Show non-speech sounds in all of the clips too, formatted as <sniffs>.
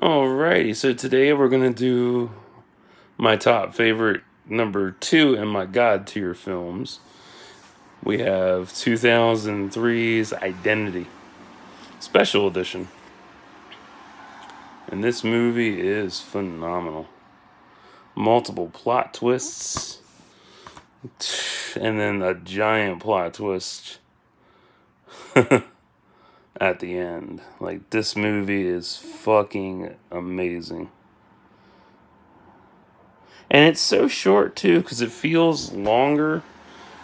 Alrighty, so today we're gonna do my top favorite number two in my God tier films. We have 2003's Identity, Special Edition. And this movie is phenomenal. Multiple plot twists, and then a giant plot twist <laughs> at the end. Like, this movie is fucking amazing. And it's so short, too, because it feels longer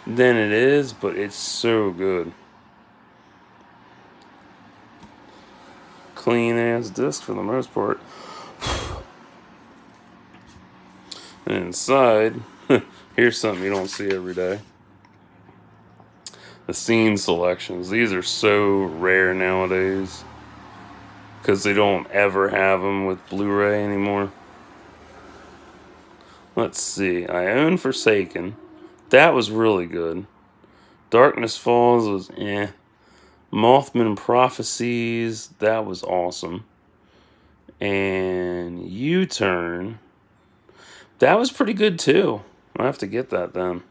than it is, but it's so good. Clean ass disc for the most part. <sighs> And inside, <laughs> here's something you don't see every day the scene selections. These are so rare nowadays because they don't ever have them with Blu-ray anymore. Let's see. I own Forsaken. That was really good. Darkness Falls was eh. Mothman Prophecies, that was awesome. And U-Turn, that was pretty good too. I have to get that then.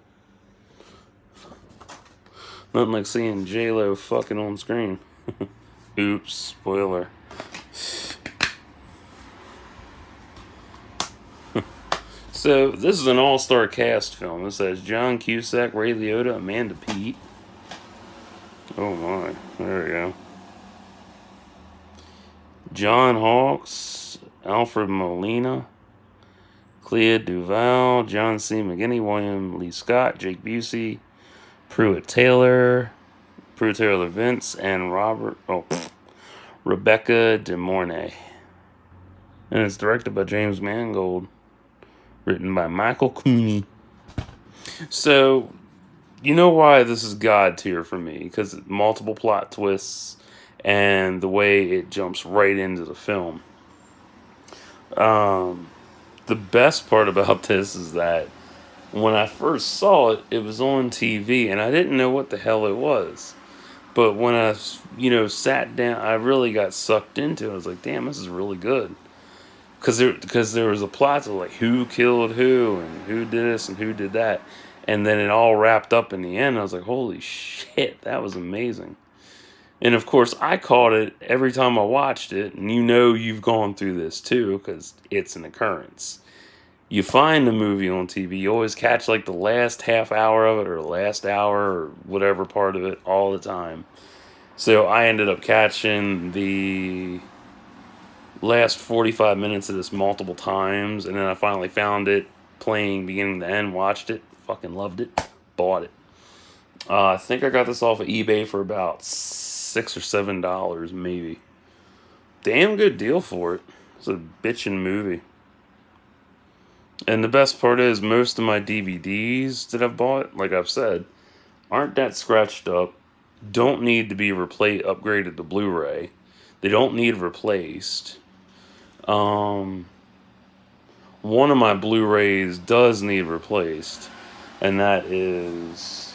Nothing like seeing J-Lo fucking on screen. <laughs> Oops, spoiler. <laughs> so, this is an all-star cast film. This has John Cusack, Ray Liotta, Amanda Peet. Oh my, there we go. John Hawkes, Alfred Molina, Clea Duvall, John C. McGinley, William Lee Scott, Jake Busey, Pruitt Taylor, Pruitt Taylor Vince, and Robert, oh, <sniffs> Rebecca De Mornay. And it's directed by James Mangold, written by Michael Cooney. So, you know why this is God tier for me? Because multiple plot twists and the way it jumps right into the film. Um, the best part about <laughs> this is that when I first saw it, it was on TV, and I didn't know what the hell it was. But when I, you know, sat down, I really got sucked into it. I was like, damn, this is really good. Because there, cause there was a plot to like who killed who and who did this and who did that. And then it all wrapped up in the end. I was like, holy shit, that was amazing. And of course, I caught it every time I watched it. And you know you've gone through this too because it's an occurrence you find the movie on TV, you always catch like the last half hour of it or last hour or whatever part of it all the time. So I ended up catching the last 45 minutes of this multiple times and then I finally found it playing beginning to end, watched it, fucking loved it, bought it. Uh, I think I got this off of eBay for about six or seven dollars maybe. Damn good deal for it. It's a bitchin' movie. And the best part is, most of my DVDs that I've bought, like I've said, aren't that scratched up, don't need to be replaced, upgraded to Blu-ray. They don't need replaced. Um, one of my Blu-rays does need replaced, and that is,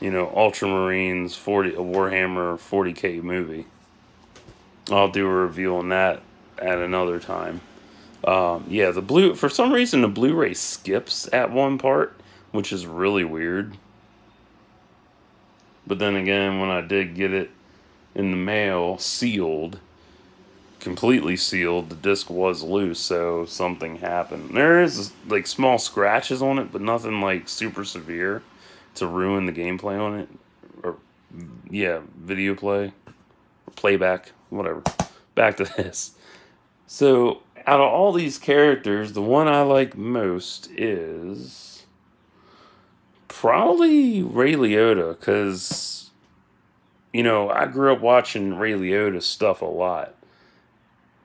you know, Ultramarines 40, a Warhammer 40k movie. I'll do a review on that at another time. Um, yeah, the blue for some reason the Blu-ray skips at one part, which is really weird. But then again, when I did get it in the mail, sealed, completely sealed, the disc was loose, so something happened. There is like small scratches on it, but nothing like super severe to ruin the gameplay on it. Or yeah, video play, playback, whatever. Back to <laughs> this. So out of all these characters, the one I like most is probably Ray Liotta, because, you know, I grew up watching Ray Liotta stuff a lot.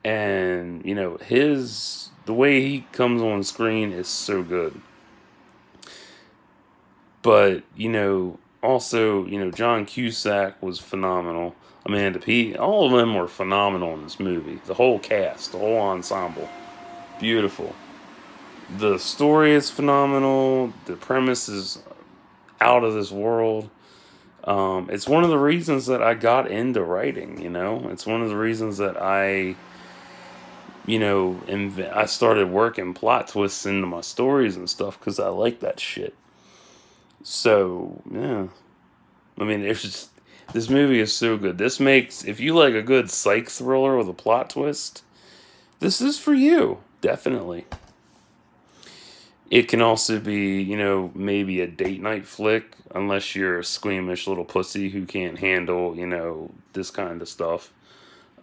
And, you know, his, the way he comes on screen is so good. But, you know, also, you know, John Cusack was phenomenal. Amanda Peet, all of them were phenomenal in this movie. The whole cast, the whole ensemble. Beautiful. The story is phenomenal. The premise is out of this world. Um, it's one of the reasons that I got into writing, you know? It's one of the reasons that I you know, inv- I started working plot twists into my stories and stuff because I like that shit. So yeah, I mean, it's just this movie is so good. This makes if you like a good psych thriller with a plot twist, this is for you definitely. It can also be, you know, maybe a date night flick, unless you're a squeamish little pussy who can't handle, you know, this kind of stuff.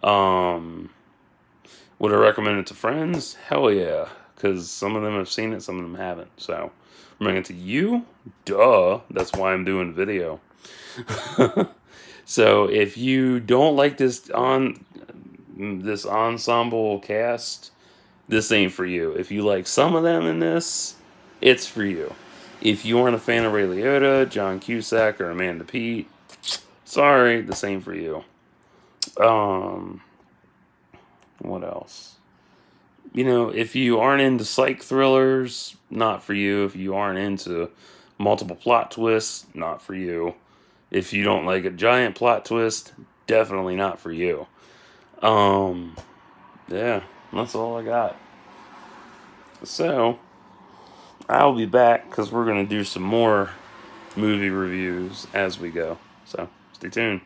Um, would I recommend it to friends? Hell yeah, because some of them have seen it, some of them haven't. So, I'm bringing it to you. Duh, that's why I'm doing video. <laughs> so, if you don't like this on this ensemble cast, this ain't for you. If you like some of them in this, it's for you. If you aren't a fan of Ray Liotta, John Cusack, or Amanda Peet, sorry, the same for you. Um, what else? You know, if you aren't into psych thrillers, not for you. If you aren't into multiple plot twists, not for you. If you don't like a giant plot twist, definitely not for you. Um, yeah, that's all I got. So, I'll be back because we're going to do some more movie reviews as we go. So, stay tuned.